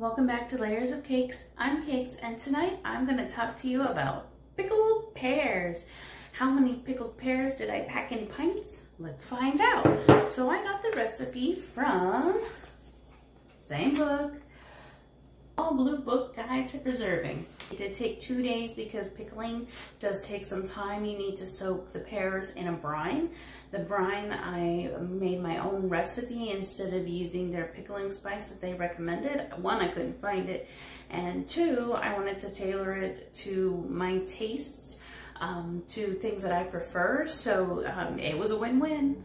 Welcome back to Layers of Cakes. I'm Cakes and tonight I'm going to talk to you about pickled pears. How many pickled pears did I pack in pints? Let's find out. So I got the recipe from same book, Ball Blue Book Guide to Preserving. It did take two days because pickling does take some time. You need to soak the pears in a brine. The brine, I made my own recipe instead of using their pickling spice that they recommended. One, I couldn't find it. And two, I wanted to tailor it to my tastes, um, to things that I prefer. So um, it was a win-win.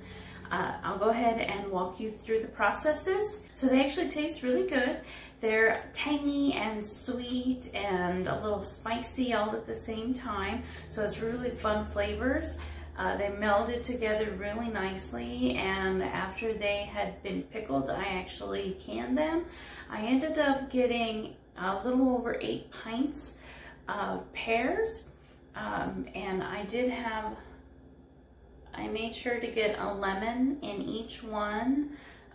Uh, I'll go ahead and walk you through the processes. So they actually taste really good. They're tangy and sweet and a little spicy all at the same time. So it's really fun flavors. Uh, they melded together really nicely and after they had been pickled, I actually canned them. I ended up getting a little over eight pints of pears um, and I did have I made sure to get a lemon in each one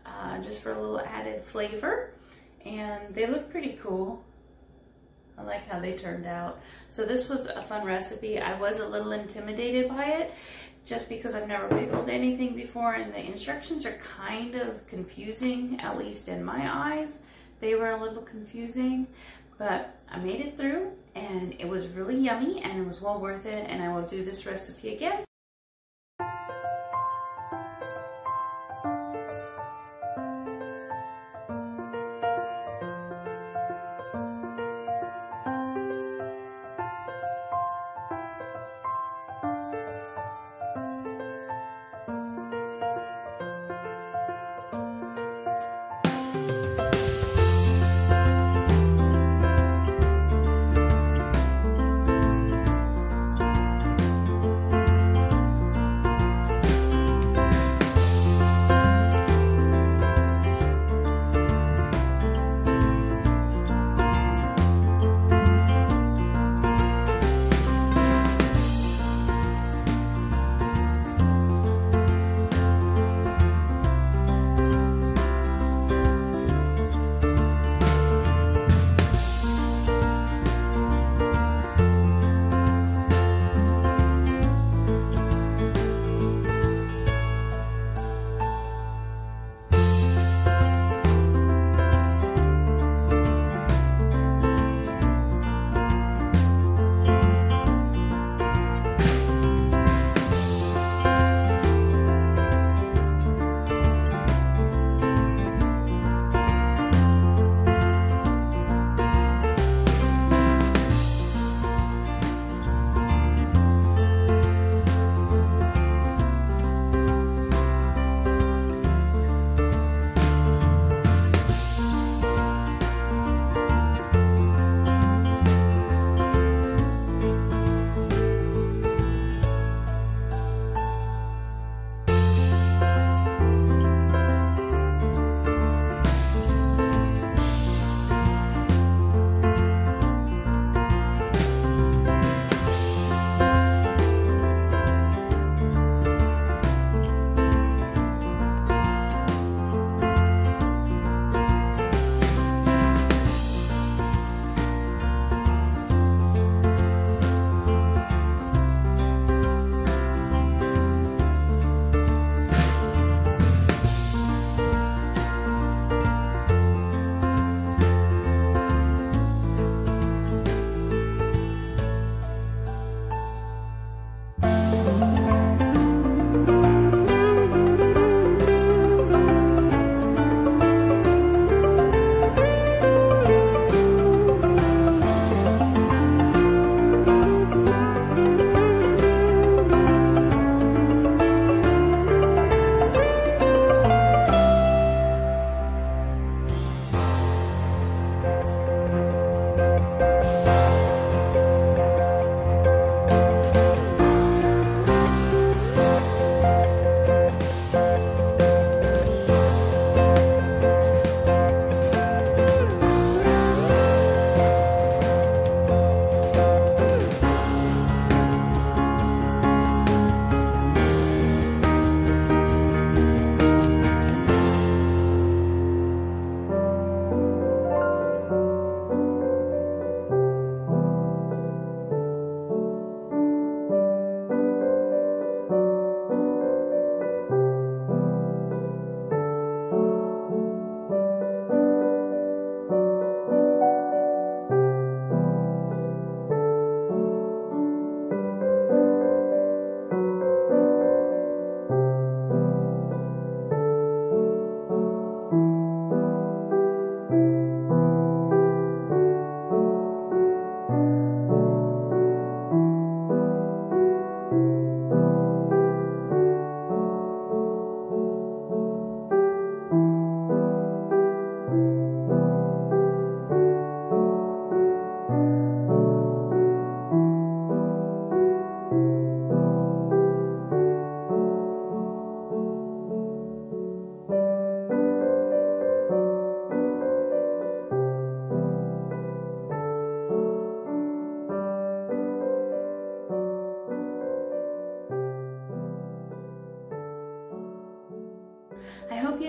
uh, just for a little added flavor. And they look pretty cool. I like how they turned out. So this was a fun recipe. I was a little intimidated by it just because I've never pickled anything before and the instructions are kind of confusing, at least in my eyes. They were a little confusing, but I made it through and it was really yummy and it was well worth it and I will do this recipe again.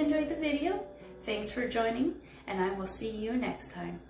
Enjoyed the video. Thanks for joining, and I will see you next time.